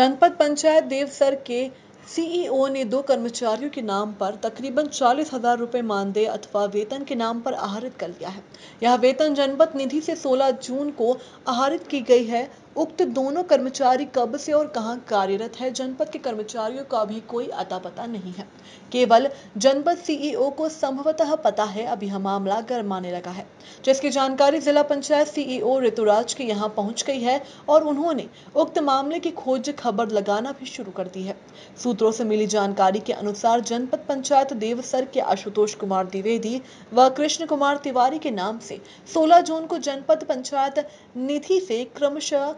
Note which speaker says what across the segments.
Speaker 1: जनपद पंचायत देवसर के सीईओ ने दो कर्मचारियों के नाम पर तकरीबन चालीस हज़ार रुपए मानदेय अथवा वेतन के नाम पर आहरित कर लिया है। यह वेतन जनपद निधि से 16 जून को आहरित की गई है उक्त दोनों कर्मचारी कब से और कहाँ कार्यरत है? जनपद के कर्मचारियों का भी कोई अता पता नहीं है। केवल जनपद सीईओ को संभवतः पता है अब यह मामला गरमाने लगा है। जिसकी जानकारी जिला पंचायत सीईओ ऋतुराज के यहाँ पहुँच गई है और उन्होंने उक्त मामले की खोज खबर लगाना भी शुरू कर दी है। सूत्रों से मिली जानकारी के अनुसार जनपद पंचायत देवसर के आशुतोष कुमार द्विवेदी व कृष्ण कुमार तिवारी के नाम से 16 जून को जनपद पंचायत निधि से क्रमशः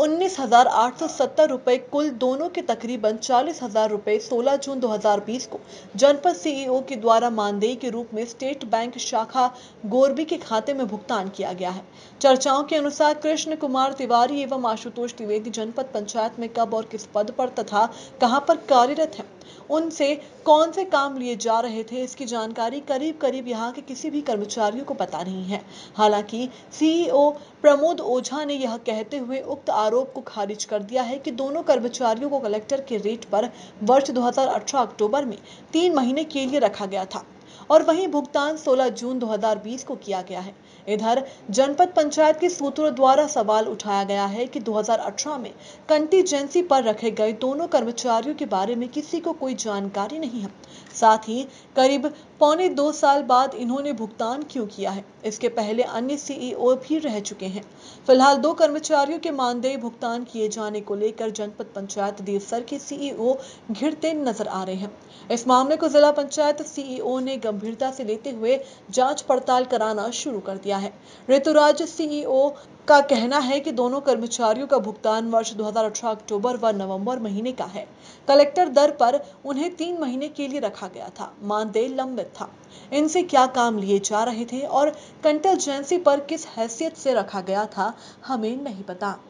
Speaker 1: उन्नीस हज़ार आठ सौ सत्तर रुपए, कुल दोनों के तकरीबन चालीस हज़ार रुपए, सोलह जून 2020 को। जनपद सीईओ के द्वारा मानदेय के रूप में स्टेट बैंक शाखा गोरबी के खाते में भुगतान किया गया है। चर्चाओं के अनुसार कृष्ण कुमार तिवारी एवं आशुतोष त्रिवेदी जनपद पंचायत में कब और किस पद पर तथा कहाँ पर कार्यरत है? उनसे कौन से काम लिए जा रहे थे, इसकी जानकारी करीब करीब यहाँ के किसी भी कर्मचारियों को पता नहीं है। हालाँकि सीईओ प्रमोद ओझा ने यह कहते हुए उक्त आरोप को खारिज कर दिया है कि दोनों कर्मचारियों को कलेक्टर के रेट पर वर्ष 2018 अक्टूबर में तीन महीने के लिए रखा गया था। और वहीं भुगतान 16 जून 2020 को किया गया है। इधर, जनपद पंचायत के सूत्रों द्वारा सवाल उठाया गया है कि 2018 में कंटीजेंसी पर रखे गए दोनों कर्मचारियों के बारे में किसी को कोई जानकारी नहीं है। साथ ही, करीब पौने दो साल बाद इन्होंने भुगतान क्यों किया है? इसके पहले अन्य सीईओ भी रह चुके हैं। फ़िलहाल दो कर्मचारियों के मानदेय भुगतान किए जाने को लेकर जनपद पंचायत देवसर के सीईओ घिरते नज़र आ रहे हैं। इस मामले को जिला पंचायत सीईओ ने गंभीरता से लेते हुए जाँच पड़ताल कराना शुरू कर दिया है। ऋतुराज सीईओ का कहना है कि दोनों कर्मचारियों का भुगतान वर्ष 2018 अक्टूबर व नवंबर महीने का है। कलेक्टर दर पर उन्हें तीन महीने के लिए रखा गया था। मानदेय लंबित था। इनसे क्या काम लिए जा रहे थे और कंटलजेंसी पर किस हैसियत से रखा गया था, हमें नहीं पता।